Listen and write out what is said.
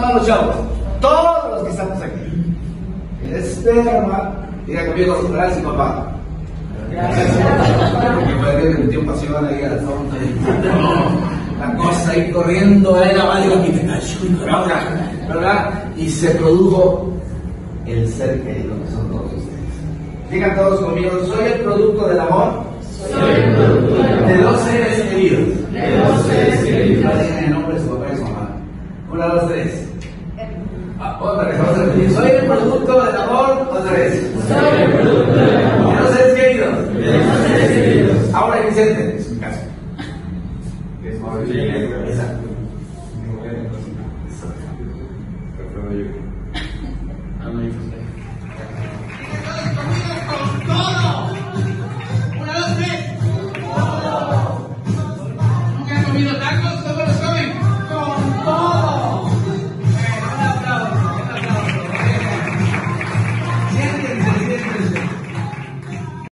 nada más los chavos. Todos los que estamos aquí. Esperma. Diga conmigo, gracias papá. Porque fue que le metió pasión ahí a la tonta. La cosa ahí corriendo, era Mario y cayó ¿verdad? Y se produjo el ser querido que son todos ustedes. Digan todos conmigo, soy el producto del amor. Soy el producto del amor. De dos seres queridos. De dos seres queridos. Digan el nombre de su papá y su mamá. Una, dos, tres. Eh. Ah, otra vez, vamos. Soy el producto del amor. Otra vez. Soy el producto del amor. De los seres queridos. De los seres queridos. Ahora Nunca ah, he comido tacos.